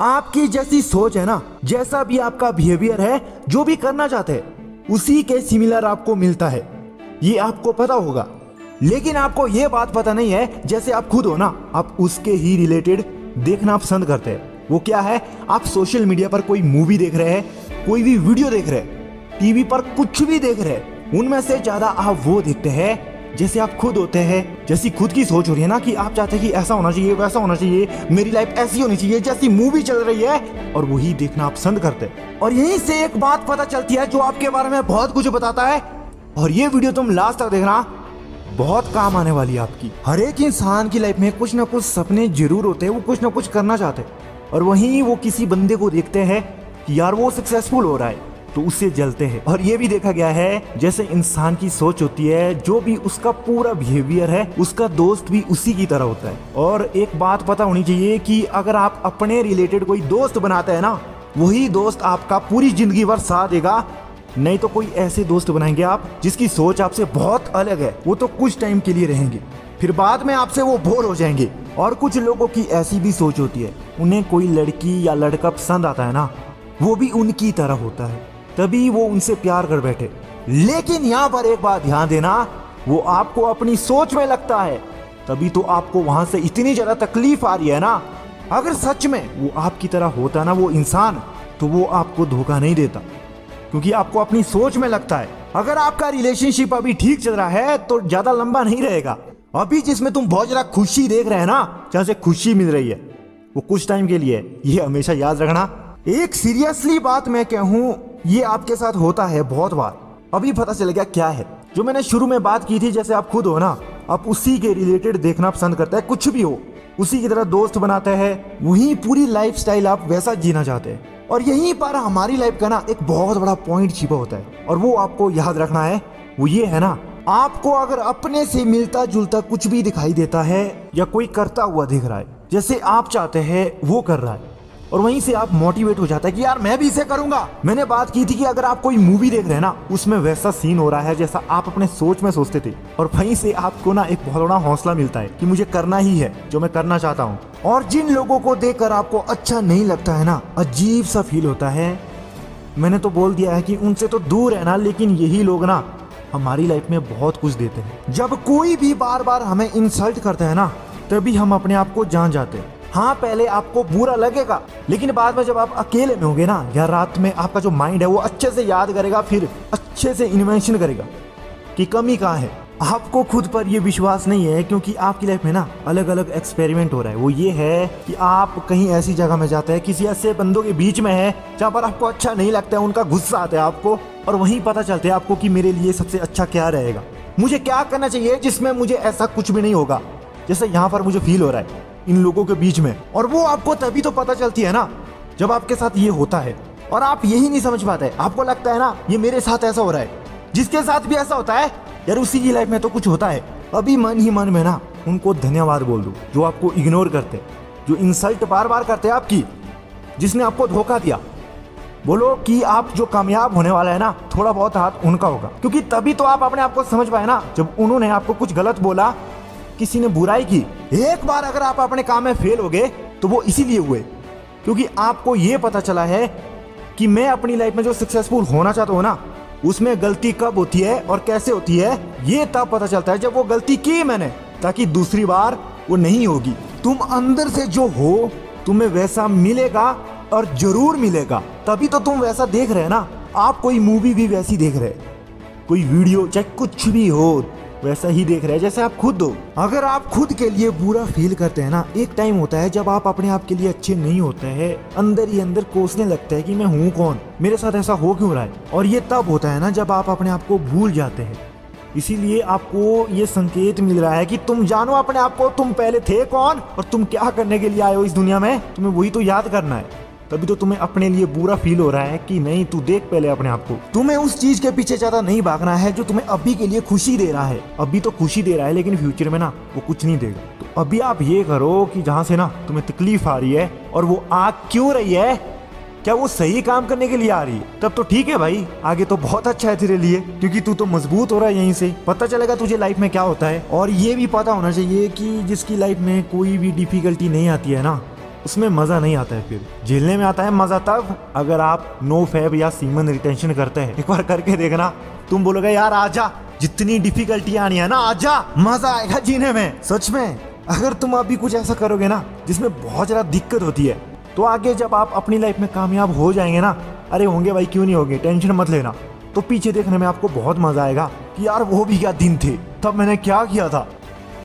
आपकी जैसी सोच है ना, जैसा भी आपका बिहेवियर है, जो भी करना चाहते हैं, उसी के सिमिलर आपको मिलता है। ये आपको पता होगा। लेकिन आपको ये बात पता नहीं है, जैसे आप खुद हो ना, आप उसके ही रिलेटेड देखना पसंद करते हैं। वो क्या है? आप सोशल मीडिया पर कोई मूवी देख रहे हैं, कोई भी वीडियो देख रहे हैं टीवी पर कुछ भी देख रहे हैं, उनमें से ज़्यादा आप वो देखते हैं जैसे आप खुद होते हैं, जैसी खुद की सोच हो रही है ना कि आप चाहते हैं कि ऐसा होना चाहिए, वैसा होना चाहिए, मेरी लाइफ ऐसी होनी चाहिए, जैसी मूवी चल रही है। और वही देखना आप पसंद करते हैं। और यहीं से एक बात पता चलती है जो आपके बारे में बहुत कुछ बताता है। और ये वीडियो तुम लास्ट तक देखना, बहुत काम आने वाली है आपकी। हर एक इंसान की लाइफ में कुछ ना कुछ सपने ज़रूर होते हैं, वो कुछ ना कुछ करना चाहते हैं। और वहीं वो किसी बंदे को देखते हैं कि यार वो सक्सेसफुल हो रहा है। तो उससे जलते हैं। और ये भी देखा गया है, जैसे इंसान की सोच होती है, जो भी उसका पूरा बिहेवियर है, उसका दोस्त भी उसी की तरह होता है। और एक बात पता होनी चाहिए कि अगर आप अपने रिलेटेड कोई दोस्त बनाते हैं ना, वही दोस्त आपका पूरी ज़िंदगी भर साथ देगा। नहीं तो कोई ऐसे दोस्त बनाएँगे आप, जिसकी सोच आपसे बहुत अलग है। वो तो कुछ टाइम के लिए रहेंगे। फिर बाद में आपसे वो बोर हो जाएँगे। और कुछ लोगों की ऐसी भी सोच होती है। उन्हें कोई लड़की या लड़का पसंद आता है ना, वो भी उनकी तरह होता है। तभी वो उनसे प्यार कर बैठे। लेकिन यहाँ पर एक बात ध्यान देना, वो आपको अपनी सोच में लगता है। तभी तो आपको वहाँ से इतनी ज़्यादा तकलीफ़ आ रही है ना। अगर सच में वो आपकी तरह होता ना वो इंसान तो वो आपको धोखा नहीं देता। क्योंकि आपको अपनी सोच में लगता है। अगर आपका रिलेशनशिप अभी ठीक चल रहा है तो ज़्यादा लंबा नहीं रहेगा। अभी जिसमें तुम बहुत ज़्यादा खुशी देख रहे हैं ना, जहाँ से खुशी मिल रही है, वो कुछ टाइम के लिए, ये हमेशा याद रखना। एक सीरियसली बात मैं कहूँ ये आपके साथ होता है बहुत बार। अभी पता चल गया क्या है। जो मैंने शुरू में बात की थी, जैसे आप खुद हो ना, आप उसी के रिलेटेड देखना पसंद करते हैं, कुछ भी हो। उसी की तरह दोस्त बनाते हैं, वही पूरी लाइफ आप वैसा जीना चाहते हैं। और यहीं पर हमारी लाइफ का ना एक बहुत बड़ा पॉइंट छिपा होता है। और वो आपको याद रखना है, वो ये है ना, आपको अगर अपने से मिलता जुलता कुछ भी दिखाई देता है, या कोई करता हुआ दिख रहा है, जैसे आप चाहते हैं, वो कर रहा है। और वहीं से आप मोटिवेट हो जाता है कि यार मैं भी इसे करूँगा। मैंने बात की थी कि अगर आप कोई मूवी देख रहे हैं ना, उसमें वैसा सीन हो रहा है जैसा आप अपने सोच में सोचते थे। और वहीं से आपको ना एक बहुत बड़ा हौसला मिलता है कि मुझे करना ही है, जो मैं करना चाहता हूँ। और जिन लोगों को देखकर आपको अच्छा नहीं लगता है ना, अजीब सा फील होता है। मैंने तो बोल दिया है कि उनसे तो दूर है ना लेकिन यही लोग ना हमारी लाइफ में बहुत कुछ देते हैं। जब कोई भी बार बार हमें इंसल्ट करता है ना, तभी हम अपने आप को जान जाते हैं। हाँ पहले आपको बुरा लगेगा, लेकिन बाद में जब आप अकेले में होगे ना, या रात में आपका जो माइंड है वो अच्छे से याद करेगा, फिर अच्छे से इन्वेंशन करेगा कि कमी कहाँ है। आपको खुद पर ये विश्वास नहीं है, क्योंकि आपकी लाइफ में ना अलग अलग एक्सपेरिमेंट हो रहा है। वो ये है कि आप कहीं ऐसी जगह में जाते हैं, किसी ऐसे बंदों के बीच में है, जहाँ पर आपको अच्छा नहीं लगता है, उनका गुस्सा आता है आपको, और वहीं पता चलता है आपको कि मेरे लिए सबसे अच्छा क्या रहेगा। मुझे क्या करना चाहिए जिसमें मुझे ऐसा कुछ भी नहीं होगा? जैसे यहाँ पर मुझे फील हो रहा है। इन लोगों के बीच में। और वो आपको तभी तो पता चलती है ना, जब आपके साथ ये होता है। और आप यही नहीं समझ पाते। आपको लगता है ना, ये मेरे साथ ऐसा हो रहा है। जिसके साथ भी ऐसा होता है, यार उसी की लाइफ में तो कुछ होता है। अभी मन ही मन में ना, उनको धन्यवाद बोल दो, जो आपको इग्नोर करते, जो इंसल्ट बार बार करते हैं आपकी, जिसने आपको धोखा दिया। बोलो कि आप जो कामयाब होने वाला है ना, थोड़ा बहुत हाथ उनका होगा। क्योंकि तभी तो आप अपने आप को समझ पाए ना, जब उन्होंने आपको कुछ गलत बोला, किसी ने बुराई की एक बार अगर आप अपने काम में फेल हो गए तो वो इसीलिए हुए, क्योंकि आपको ये पता चला है कि मैं अपनी लाइफ में जो सक्सेसफुल होना चाहता हूँ ना, उसमें गलती कब होती है और कैसे होती है, ये तब पता चलता है जब वो गलती की मैंने, ताकि दूसरी बार वो नहीं होगी। तुम अंदर से जो हो, तुम्हें वैसा मिलेगा और ज़रूर मिलेगा। तभी तो तुम वैसा देख रहे ना। आप कोई मूवी भी वैसी देख रहे कोई वीडियो चाहे कुछ भी हो वैसा ही देख रहे हैं जैसे आप खुद हो। अगर आप खुद के लिए बुरा फील करते हैं ना, एक टाइम होता है जब आप अपने आप के लिए अच्छे नहीं होते हैं, अंदर ही अंदर कोसने लगता है कि मैं हूँ कौन? मेरे साथ ऐसा हो क्यों रहा है? और ये तब होता है ना जब आप अपने आप को भूल जाते हैं। इसीलिए आपको ये संकेत मिल रहा है कि तुम जानो अपने आप को, तुम पहले थे कौन? और तुम क्या करने के लिए आए हो इस दुनिया में? तुम्हें वही तो याद करना है। तभी तो तुम्हें अपने लिए बुरा फील हो रहा है कि नहीं, तू देख पहले अपने आप को। तुम्हें उस चीज़ के पीछे ज़्यादा नहीं भागना है जो तुम्हें अभी के लिए खुशी दे रहा है। अभी तो खुशी दे रहा है, लेकिन फ्यूचर में ना, वो कुछ नहीं देगा। तो अभी आप ये करो कि जहाँ से ना, तुम्हें तकलीफ़ आ रही है और वो आग क्यों रही है? क्या वो सही काम करने के लिए आ रही है? तब तो ठीक है भाई, आगे तो बहुत अच्छा है तेरे लिए, क्योंकि तू तो मज़बूत हो रहा है यहीं से। पता चलेगा तुझे लाइफ में क्या होता है। और ये भी पता होना चाहिए कि जिसकी लाइफ में कोई भी डिफिकल्टी नहीं आती है ना उसमें मज़ा नहीं आता है फिर। झेलने में आता है मज़ा तब अगर आप नो फैब या सीमन रिटेंशन करते हैं। एक बार करके देखना। तुम बोलोगे, यार, आजा। जितनी डिफिकल्टी आनी है ना, आजा। मज़ा आएगा जीने में। सच में, अगर तुम अभी कुछ ऐसा करोगे ना, जिसमें बहुत ज़्यादा दिक्कत होती है तो आगे जब आप अपनी लाइफ में कामयाब हो जाएँगे ना, अरे, होंगे भाई, क्यों नहीं होंगे? टेंशन मत लेना। तो पीछे देखने में आपको बहुत मज़ा आएगा कि, यार, वो भी क्या दिन थे? तब मैंने क्या किया था?